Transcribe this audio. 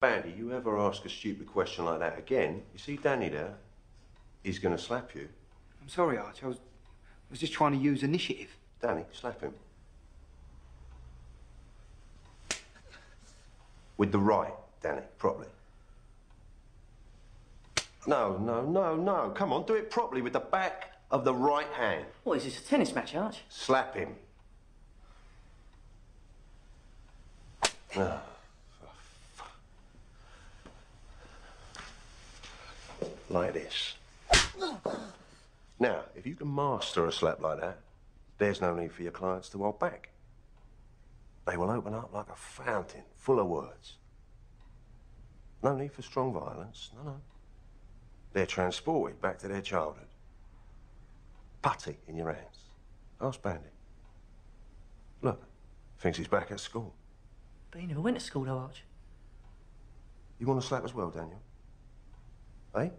Bandy, you ever ask a stupid question like that again, you see Danny there? He's going to slap you. I'm sorry, Arch. I was, I was just trying to use initiative. Danny, slap him. With the right, Danny, properly. No, no, no, no. Come on, do it properly with the back of the right hand. What, is this a tennis match, Arch? Slap him. Ah, for fu- Like this. Now, if you can master a slap like that, there's no need for your clients to hold back. They will open up like a fountain full of words. No need for strong violence, no, no. They're transported back to their childhood. Putty in your hands. Ask Bandy. Look, thinks he's back at school. But he never went to school, though, Arch. You want to slap as well, Daniel? Eh?